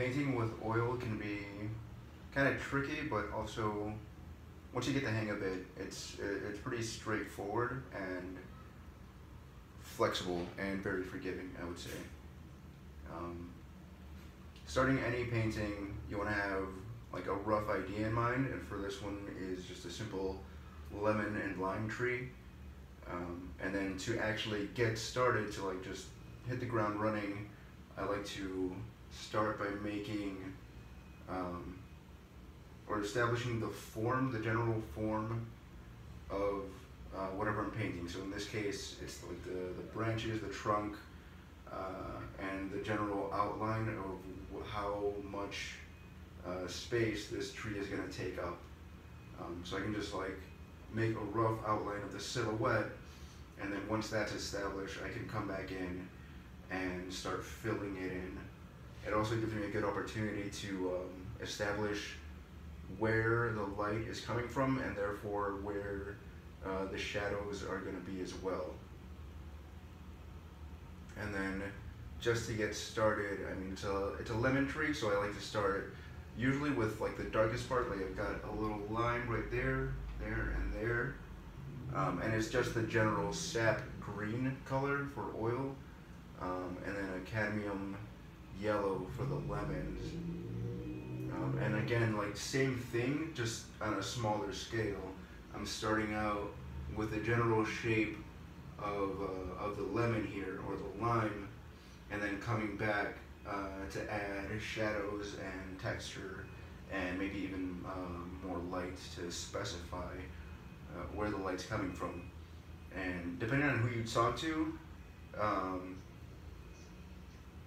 painting with oil can be kind of tricky, but also once you get the hang of it, it's it's pretty straightforward and flexible and very forgiving. I would say. Um, starting any painting, you want to have like a rough idea in mind, and for this one is just a simple lemon and lime tree. Um, and then to actually get started, to like just hit the ground running, I like to start by making um, or establishing the form, the general form of uh, whatever I'm painting. So in this case, it's like the, the branches, the trunk, uh, and the general outline of how much uh, space this tree is going to take up. Um, so I can just like make a rough outline of the silhouette and then once that's established I can come back in and start filling it in. It also gives me a good opportunity to um, establish where the light is coming from and therefore where uh, the shadows are going to be as well. And then just to get started, I mean, it's a, it's a lemon tree, so I like to start usually with like the darkest part, like I've got a little line right there, there, and there. Um, and it's just the general sap green color for oil, um, and then a cadmium yellow for the lemons. Um, and again, like same thing, just on a smaller scale. I'm starting out with the general shape of, uh, of the lemon here, or the lime, and then coming back uh, to add shadows and texture, and maybe even um, more light to specify uh, where the light's coming from. And depending on who you talk to, um,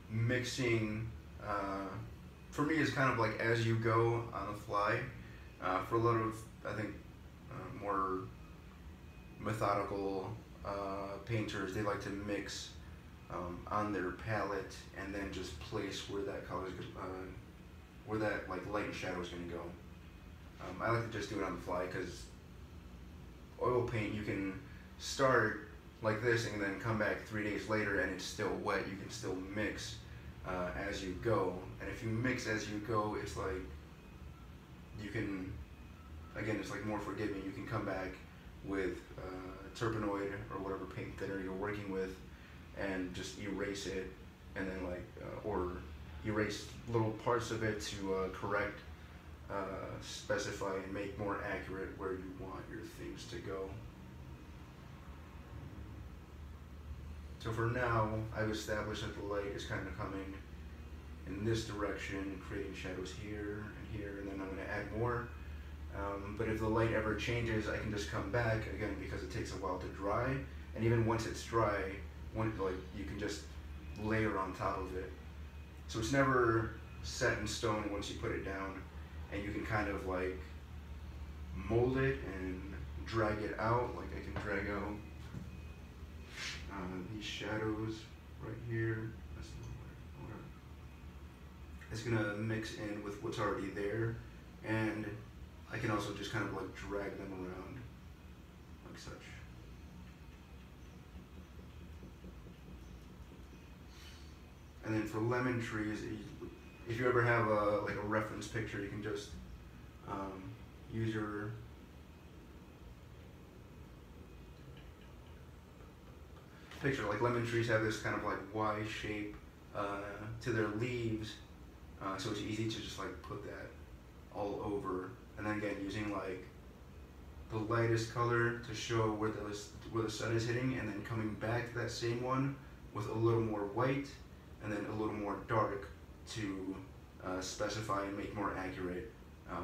mixing uh, for me is kind of like as you go on the fly. Uh, for a lot of, I think, uh, more methodical uh, painters, they like to mix um, on their palette and then just place where that color is, uh, where that like light and shadow is going to go. Um, I like to just do it on the fly because oil paint you can start like this and then come back three days later and it's still wet. You can still mix uh, as you go. And if you mix as you go, it's like you can, again, it's like more forgiving. You can come back with uh, Turpenoid or whatever paint thinner you're working with and just erase it and then like, uh, or erase little parts of it to uh, correct, uh, specify and make more accurate where you want your things to go. So for now, I've established that the light is kind of coming in this direction, creating shadows here and here, and then I'm going to add more. Um, but if the light ever changes, I can just come back, again, because it takes a while to dry. And even once it's dry, like, you can just layer on top of it. So it's never set in stone once you put it down. And you can kind of like mold it and drag it out. Like I can drag out uh, these shadows right here. It's gonna mix in with what's already there, and I can also just kind of like drag them around like such. And then for lemon trees, if you ever have a like a reference picture, you can just um, use your picture. Like lemon trees have this kind of like Y shape uh, to their leaves, uh, so it's easy to just like put that all over. And then again, using like the lightest color to show where the where the sun is hitting, and then coming back to that same one with a little more white, and then a little more dark to uh, specify and make more accurate uh,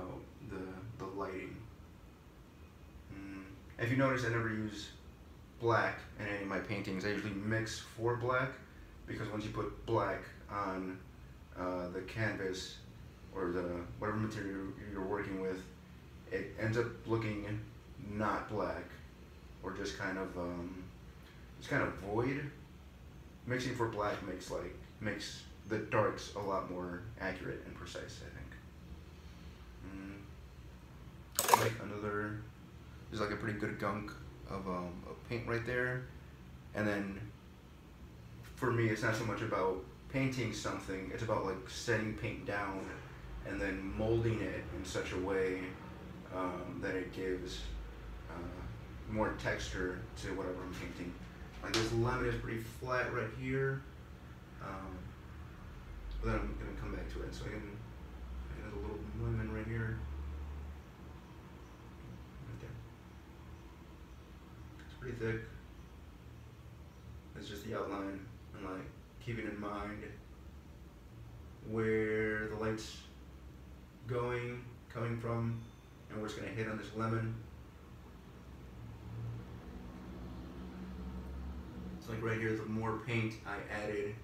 the the lighting. Mm. If you notice, I never use black in any of my paintings. I usually mix for black because once you put black on uh, the canvas or the whatever material you're working with, it ends up looking not black or just kind of um, it's kind of void. Mixing for black makes like makes the darks a lot more accurate and precise. I think. Mm. Like another, there's like a pretty good gunk of, um, of paint right there. And then for me, it's not so much about painting something, it's about like setting paint down and then molding it in such a way um, that it gives uh, more texture to whatever I'm painting. Like this lemon is pretty flat right here, um, but then I'm gonna come back to it. So I can, there's a little lemon right here. Right there. It's pretty thick. It's just the outline and like keeping in mind where the light's going, coming from, and where it's gonna hit on this lemon. It's like right here, the more paint I added,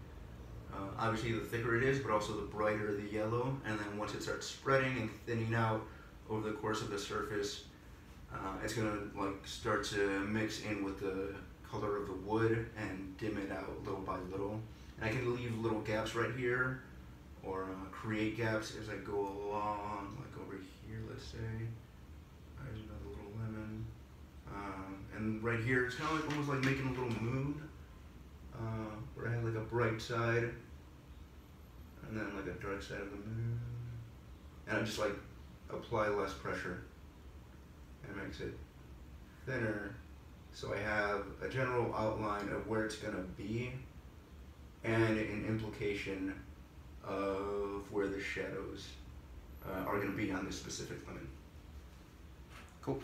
uh, obviously the thicker it is, but also the brighter the yellow. And then once it starts spreading and thinning out over the course of the surface, uh, it's gonna like start to mix in with the color of the wood and dim it out little by little. And I can leave little gaps right here or uh, create gaps as I go along, like over here, let's say. There's another little lemon. Um, and right here, it's kind of like almost like making a little moon, uh, where I have like a bright side and then like a dark side of the moon. And I just like apply less pressure and makes it thinner so I have a general outline of where it's going to be and an implication of where the shadows uh, are going to be on this specific lemon. Cool.